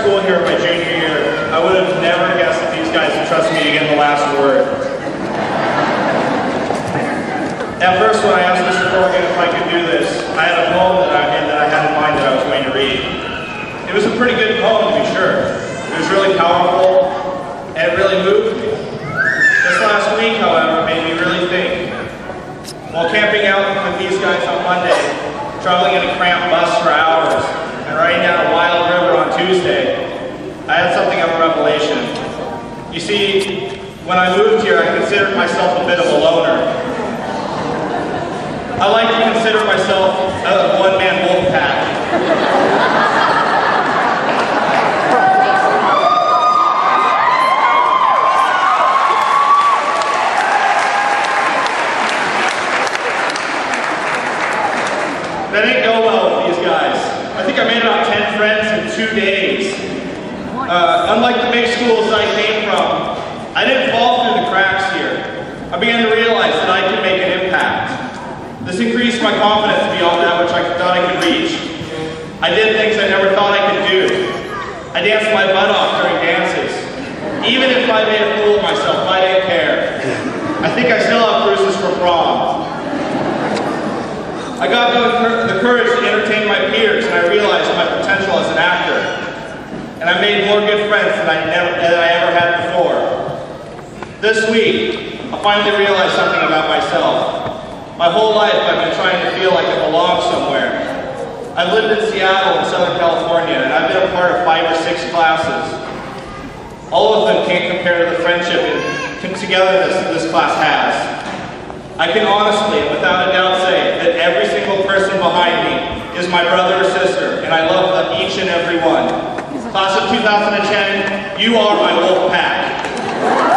school here in my junior year, I would have never guessed that these guys would trust me to get the last word. At first, when I asked Mr. Corrigan if I could do this, I had a poem that I that I had in mind that I was going to read. It was a pretty good poem, to be sure. It was really powerful, and it really moved me. This last week, however, made me really think. While camping out with these guys on Monday, traveling in a cramped bus for hours, and riding down a wild river on Tuesday, I had something of a revelation. You see, when I moved here, I considered myself a bit of a loner. I like to consider myself a one-man wolf pack. That ain't go well with these guys. I think I made about 10 friends in two days. Uh, unlike the big schools I came from, I didn't fall through the cracks here. I began to realize that I could make an impact. This increased my confidence beyond that which I thought I could reach. I did things I never thought I could do. I danced my butt off during dances. Even if I made a fool of myself, I didn't care. I think I still have bruises from prom. I got to peers, and I realized my potential as an actor. And I made more good friends than I, never, than I ever had before. This week, I finally realized something about myself. My whole life, I've been trying to feel like I belong somewhere. I've lived in Seattle and Southern California, and I've been a part of five or six classes. All of them can't compare to the friendship and togetherness this class has. I can honestly without a doubt say that every single person behind is my brother or sister, and I love each and every one. Class of 2010, you are my wolf pack.